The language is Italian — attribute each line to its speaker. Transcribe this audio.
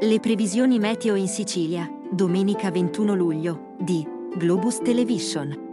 Speaker 1: Le previsioni meteo in Sicilia, domenica 21 luglio, di Globus Television.